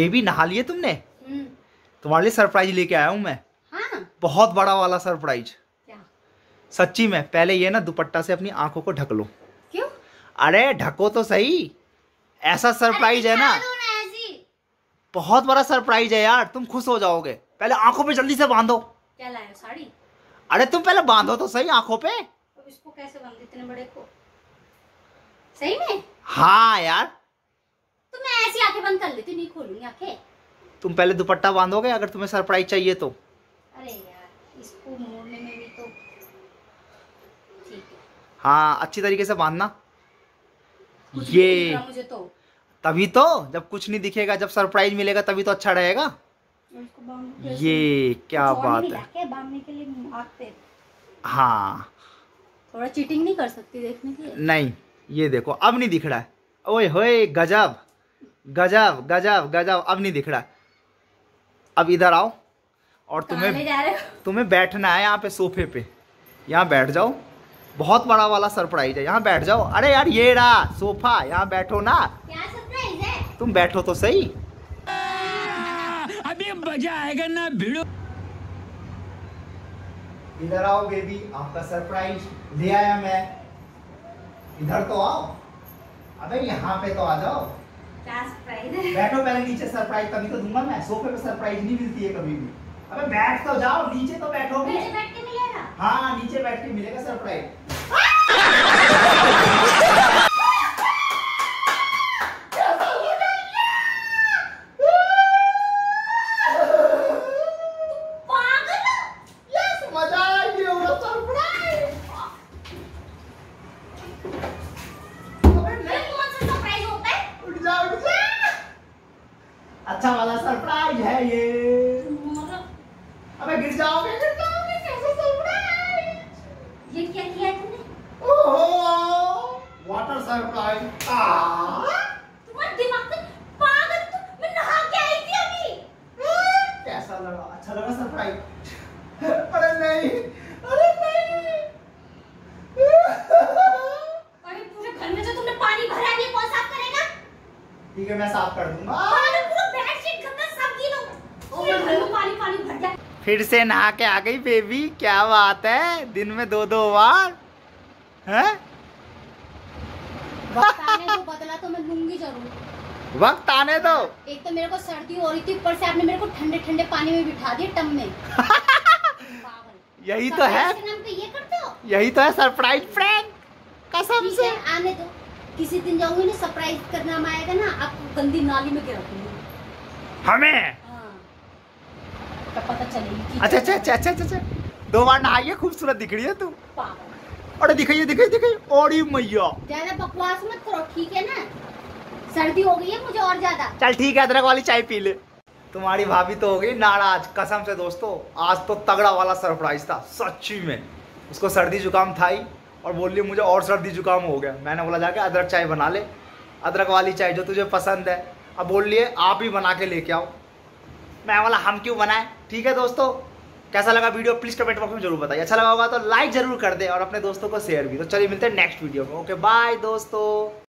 Baby नहा लिए तुमने? हम्म, तुम्हारे लिए सरप्राइज़ लेके आया हूँ मैं। हाँ। बहुत बड़ा वाला सरप्राइज़। क्या? सच्ची में पहले ये ना दुपट्टा से अपनी आँखों को ढक लो। क्यों? अरे ढको तो सही। ऐसा सरप्राइज़ है ना। बहुत बड़ा सरप्राइज़ है यार। तुम खुश हो जाओगे। पहले आँखों पे जल्दी से बांधो। क्या लाया साड़ी? अरे तुम पहले बांधो तो सही आँखों पे। अब इसको कैसे बाँध इतने बड़े को? सही में? हाँ यार। तो आँखें बंद कर लेती नहीं खोलूँगी आँखें। तुम पहले दुपट्टा बांधोगे अगर तुम्हें सरप्राइज़ चाहिए तो। अरे यार इसको मोड़ने में भी तो ठीक है। हाँ अच्छी तरीके से बांधना। ये। मुझे तो। तभी तो जब कुछ नहीं दिखेगा जब सरप्राइज़ मिलेगा तभी तो अच्छा रहेगा? ये क्या बात है। बांधने के लिए आग पे हाँ। थोड़ा चीटिंग नहीं कर सकती देखने के लिए? नहीं ये देखो अब नहीं दिख रहा है। ओए होए गजब। गजब गजब गजब अब नहीं दिख रहा। अब इधर आओ और तुम्हें तुम्हें बैठना है यहाँ पे सोफे पे। यहाँ बैठ जाओ। बहुत बड़ा वाला सरप्राइज़ है। यहाँ बैठ जाओ। अरे यार ये रहा सोफा। यहाँ बैठो ना। क्या सरप्राइज़ है? तुम बैठो तो सही। अभी मज़ा आएगा ना भिड़ो। इधर आओ बेबी आपका सरप्राइज़। ले आया मैं। इधर तो आओ। अबे यहाँ पे तो आ जाओ। बैठो पहले नीचे सरप्राइज़ तभी तो दूँगा मैं। सोफे पे सरप्राइज़ नहीं मिलती है कभी भी। अबे बैठ तो जाओ नीचे तो बैठोगे नीचे बैठ के मिलेगा? हाँ नीचे बैठ के मिलेगा सरप्राइज़। है ये। अबे गिर जाओगे गिर जाओगे कैसे सरप्राइज़ ये क्या किया तुमने? ओहो वाटर सरप्राइज़ तुम्हारा दिमाग तो पागल मैं नहा के आई थी अभी। कैसा लगा? अच्छा लगा सरप्राइज़ अरे नहीं अरे नहीं। अरे पूरे घर में जो तुमने पानी भरा है ये कौन साफ़ करेगा? ठीक है मैं साफ़ कर दूँगा पागल पूरा बेडशीट गंदा सब गीला पूरे घर में पानी पानी भर जाए फिर से नहा के आ गई बेबी क्या बात है? दिन में दो दो बार। हैं? वक्त आने बदला तो मैं लूँगी ज़रूर। वक्त आने दो। एक तो मेरे को सर्दी हो रही थी ऊपर से आपने मेरे को ठंडे ठंडे पानी में बिठा दिया टब में। यही तो है। ये करते हो? यही तो है सरप्राइज़ फ्रेंड कसम से। है आने दो। किसी दिन जाऊँगी ना सरप्राइज़ करना आएगा ना आपको गंदी नाली में गिरा हमें तब पता चलेगी अच्छा अच्छा अच्छा अच्छा अच्छा। दो बार नहाइए खूबसूरत दिख रही है तू। अरे दिखाइए दिखाइए दिखाइए। ओड़ी मैया। ज़्यादा बकवास मत करो ठीक है ना? सर्दी हो गई है मुझे और ज़्यादा। चल ठीक है अदरक वाली चाय पी ले। तुम्हारी भाभी तो हो गई नाराज़ कसम से दोस्तों। आज तो तगड़ा वाला सरप्राइज़ था सच्ची में। उसको सर्दी जुकाम था ही और बोल रही मुझे और सर्दी जुकाम हो गया। मैंने बोला जाके अदरक चाय बना ले। अदरक वाली चाय जो तुझे पसंद है। अब बोल लिए आप ही बना के लेके आओ। मैं बोला हम क्यों बनाए? ठीक है दोस्तों? कैसा लगा वीडियो? प्लीज़ कमेंट बॉक्स में ज़रूर बताइए। अच्छा लगा होगा तो लाइक ज़रूर कर दे और अपने दोस्तों को शेयर भी। तो चलिए मिलते हैं नेक्स्ट वीडियो में। ओके बाय दोस्तों।